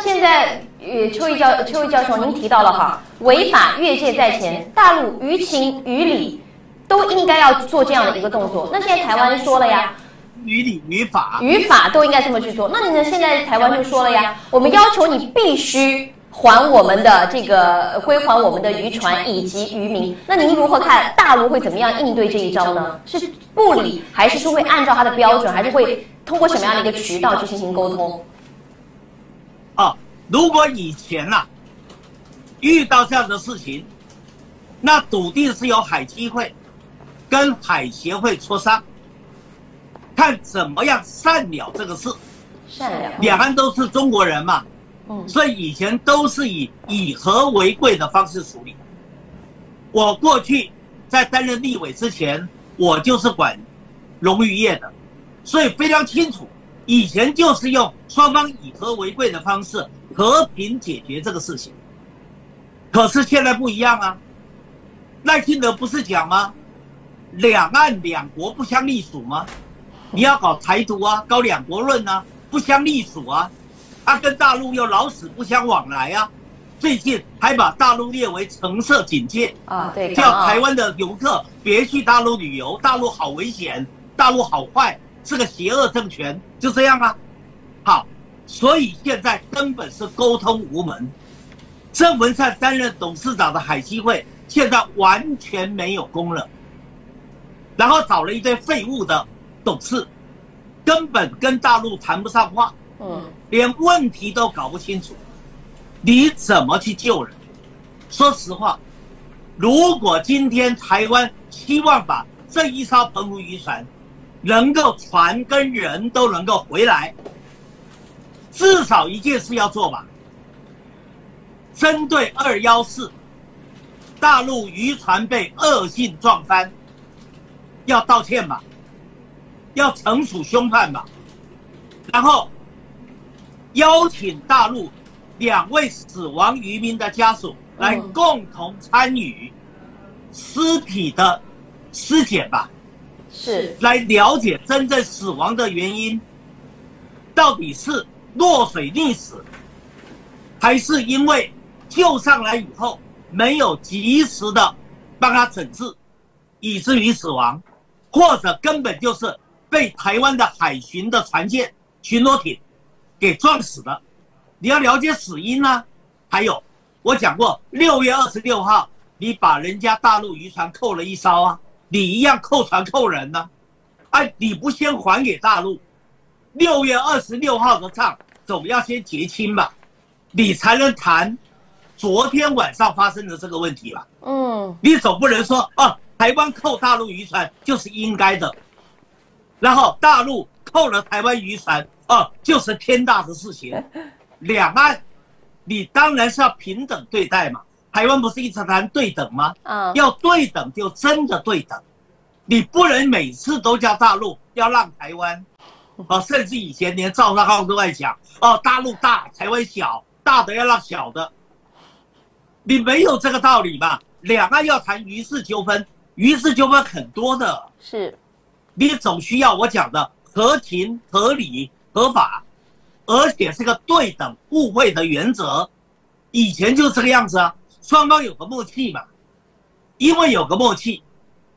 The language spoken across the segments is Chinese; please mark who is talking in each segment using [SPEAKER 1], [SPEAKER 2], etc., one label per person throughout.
[SPEAKER 1] 现在，呃，邱毅教邱毅教授，您提到了哈，违法越界在前，大陆于情于理都应该要做这样的一个动作。那现在台湾说了呀，
[SPEAKER 2] 于理于法，
[SPEAKER 1] 于法都应该这么去做。那你呢？现在台湾就说了呀，我们要求你必须还我们的这个归还我们的渔船以及渔民。那您如何看大陆会怎么样应对这一招呢？是不理，还是说会按照他的标准，还是会通过什么样的一个渠道去进行沟通？
[SPEAKER 2] 啊，如果以前呐遇到这样的事情，那笃定是由海基会跟海协会磋商，看怎么样善了这个事。
[SPEAKER 1] 善了，
[SPEAKER 2] 两岸都是中国人嘛，
[SPEAKER 1] 嗯，
[SPEAKER 2] 所以以前都是以以和为贵的方式处理。我过去在担任立委之前，我就是管农渔业的，所以非常清楚。以前就是用双方以和为贵的方式和平解决这个事情，可是现在不一样啊。赖清德不是讲吗？两岸两国不相隶属吗？你要搞台独啊，搞两国论啊，不相隶属啊。啊跟大陆又老死不相往来啊。最近还把大陆列为橙色警戒
[SPEAKER 1] 啊，对，
[SPEAKER 2] 叫台湾的游客别去大陆旅游，大陆好危险，大陆好坏。是个邪恶政权，就这样啊。好，所以现在根本是沟通无门。郑文灿担任董事长的海基会，现在完全没有功了。然后找了一堆废物的董事，根本跟大陆谈不上话。嗯，连问题都搞不清楚，你怎么去救人？说实话，如果今天台湾希望把这一艘澎湖渔船，能够船跟人都能够回来，至少一件事要做吧。针对二幺四，大陆渔船被恶性撞翻，要道歉吧，要惩处凶犯吧，然后邀请大陆两位死亡渔民的家属来共同参与尸体的尸检吧。
[SPEAKER 1] 是
[SPEAKER 2] 来了解真正死亡的原因，到底是落水溺死，还是因为救上来以后没有及时的帮他诊治，以至于死亡，或者根本就是被台湾的海巡的船舰巡逻艇给撞死的？你要了解死因呢？还有，我讲过，六月二十六号，你把人家大陆渔船扣了一艘啊。你一样扣船扣人呢？哎，你不先还给大陆？六月二十六号的账总要先结清吧，你才能谈昨天晚上发生的这个问题吧？嗯，你总不能说啊，台湾扣大陆渔船就是应该的，然后大陆扣了台湾渔船，哦，就是天大的事情。两岸，你当然是要平等对待嘛。台湾不是一直谈对等吗？嗯，要对等就真的对等，你不能每次都叫大陆要让台湾，哦，甚至以前连赵少康都在讲，哦，大陆大，台湾小，大的要让小的，你没有这个道理嘛？两岸要谈渔事纠纷，渔事纠纷很多的，
[SPEAKER 1] 是，
[SPEAKER 2] 你总需要我讲的合情、合理、合法，而且是个对等互惠的原则，以前就是这个样子啊。双方有个默契嘛，因为有个默契，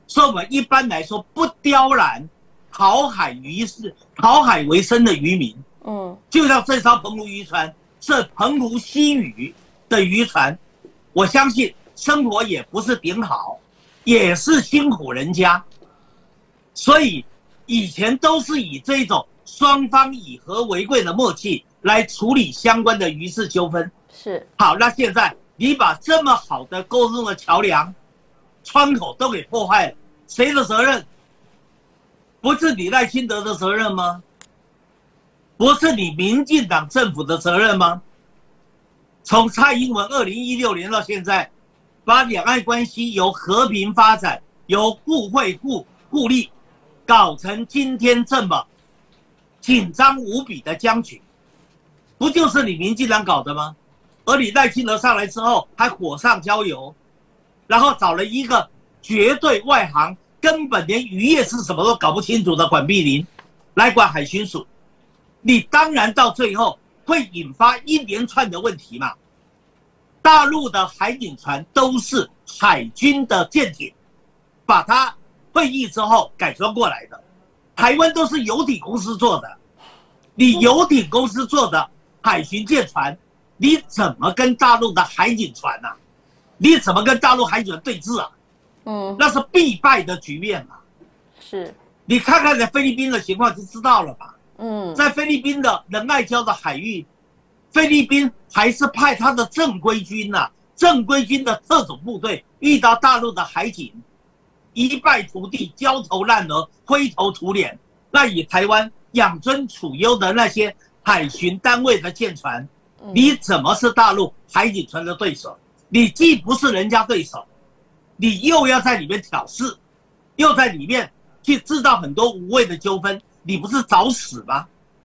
[SPEAKER 2] 所以我们一般来说不刁难讨海渔是讨海为生的渔民。嗯，就像这艘澎湖渔船是澎湖西屿的渔船，我相信生活也不是顶好，也是辛苦人家，所以以前都是以这种双方以和为贵的默契来处理相关的渔事纠纷。
[SPEAKER 1] 是，
[SPEAKER 2] 好，那现在。你把这么好的沟通的桥梁、窗口都给破坏了，谁的责任？不是你赖清德的责任吗？不是你民进党政府的责任吗？从蔡英文二零一六年到现在，把两岸关系由和平发展、由互惠互互利，搞成今天这么紧张无比的僵局，不就是你民进党搞的吗？而李代清德上来之后，还火上浇油，然后找了一个绝对外行，根本连渔业是什么都搞不清楚的管碧林来管海巡署。你当然到最后会引发一连串的问题嘛。大陆的海警船都是海军的舰艇，把它退役之后改装过来的，台湾都是游艇公司做的，你游艇公司做的海巡舰船，你怎么跟大陆的海警船呐？你怎么跟大陆海警船对峙啊？
[SPEAKER 1] 嗯，
[SPEAKER 2] 那是必败的局面嘛。
[SPEAKER 1] 是，
[SPEAKER 2] 你看看在菲律宾的情况就知道了吧。
[SPEAKER 1] 嗯，
[SPEAKER 2] 在菲律宾的仁爱礁的海域，菲律宾还是派他的正规军呐、正规军的特种部队遇到大陆的海警，一败涂地，焦头烂额，灰头土脸。那以台湾养尊处优的那些海巡单位的舰船，你怎么是大陆海警船的对手？你既不是人家对手，你又要在里面挑事，又在里面去制造很多无谓的纠纷，你不是找死吗？